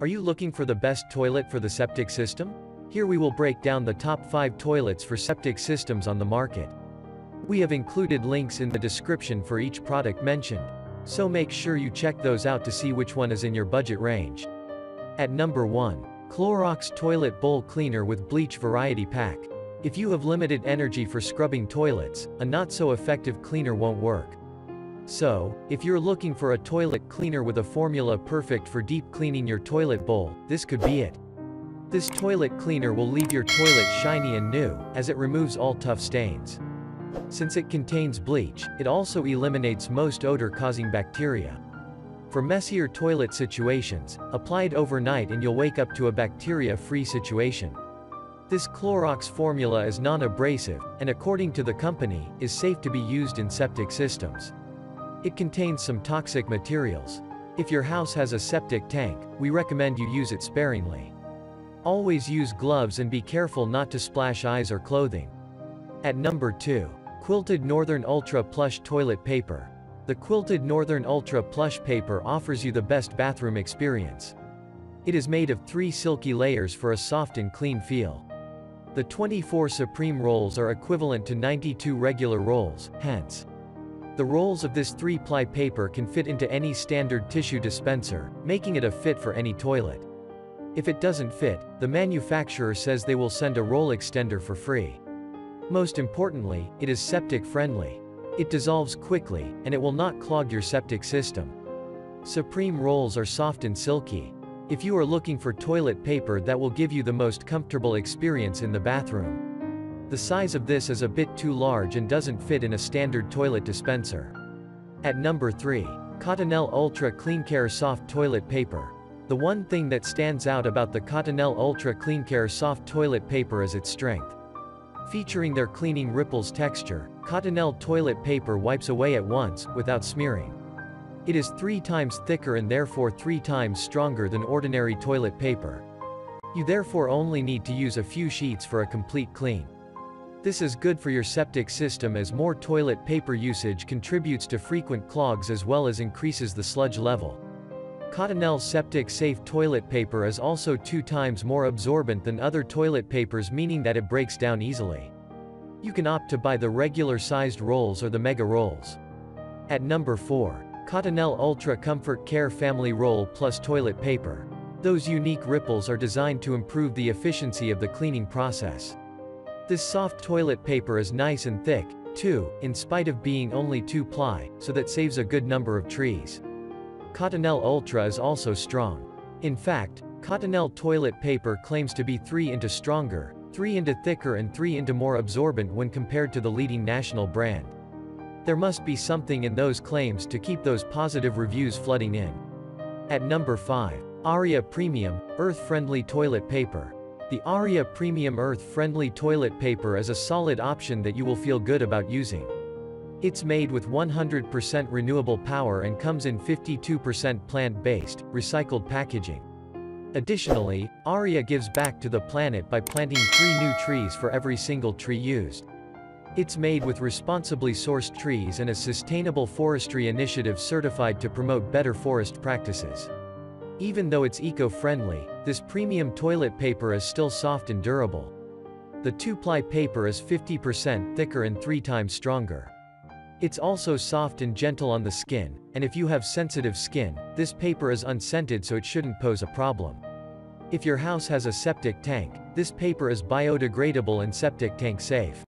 Are you looking for the best toilet for the septic system? Here we will break down the top 5 toilets for septic systems on the market. We have included links in the description for each product mentioned. So make sure you check those out to see which one is in your budget range. At number 1. Clorox Toilet Bowl Cleaner with Bleach Variety Pack. If you have limited energy for scrubbing toilets, a not so effective cleaner won't work. So, if you're looking for a toilet cleaner with a formula perfect for deep cleaning your toilet bowl, this could be it. This toilet cleaner will leave your toilet shiny and new, as it removes all tough stains. Since it contains bleach, it also eliminates most odor-causing bacteria. For messier toilet situations, apply it overnight and you'll wake up to a bacteria-free situation. This Clorox formula is non-abrasive, and according to the company, is safe to be used in septic systems. It contains some toxic materials. If your house has a septic tank, we recommend you use it sparingly. Always use gloves and be careful not to splash eyes or clothing. At number 2. Quilted Northern Ultra Plush Toilet Paper. The Quilted Northern Ultra Plush Paper offers you the best bathroom experience. It is made of three silky layers for a soft and clean feel. The 24 Supreme rolls are equivalent to 92 regular rolls, hence, the rolls of this 3-ply paper can fit into any standard tissue dispenser, making it a fit for any toilet. If it doesn't fit, the manufacturer says they will send a roll extender for free. Most importantly, it is septic friendly. It dissolves quickly, and it will not clog your septic system. Supreme rolls are soft and silky. If you are looking for toilet paper that will give you the most comfortable experience in the bathroom, the size of this is a bit too large and doesn't fit in a standard toilet dispenser. At number 3. Cottonelle Ultra Clean Care Soft Toilet Paper. The one thing that stands out about the Cottonelle Ultra Clean Care Soft Toilet Paper is its strength. Featuring their cleaning ripples texture, Cottonelle toilet paper wipes away at once, without smearing. It is three times thicker and therefore three times stronger than ordinary toilet paper. You therefore only need to use a few sheets for a complete clean. This is good for your septic system as more toilet paper usage contributes to frequent clogs as well as increases the sludge level. Cottonelle Septic Safe toilet paper is also two times more absorbent than other toilet papers meaning that it breaks down easily. You can opt to buy the regular sized rolls or the mega rolls. At number 4. Cottonelle Ultra Comfort Care Family Roll Plus Toilet Paper. Those unique ripples are designed to improve the efficiency of the cleaning process. This soft toilet paper is nice and thick, too, in spite of being only 2-ply, so that saves a good number of trees. Cottonelle Ultra is also strong. In fact, Cottonelle toilet paper claims to be 3 into stronger, 3 into thicker and 3 into more absorbent when compared to the leading national brand. There must be something in those claims to keep those positive reviews flooding in. At number 5. Aria Premium, Earth-Friendly Toilet Paper. The Aria Premium Earth-friendly toilet paper is a solid option that you will feel good about using. It's made with 100% renewable power and comes in 52% plant-based, recycled packaging. Additionally, Aria gives back to the planet by planting three new trees for every single tree used. It's made with responsibly sourced trees and a sustainable forestry initiative certified to promote better forest practices. Even though it's eco-friendly, this premium toilet paper is still soft and durable. The 2-ply paper is 50% thicker and 3 times stronger. It's also soft and gentle on the skin, and if you have sensitive skin, this paper is unscented so it shouldn't pose a problem. If your house has a septic tank, this paper is biodegradable and septic tank safe.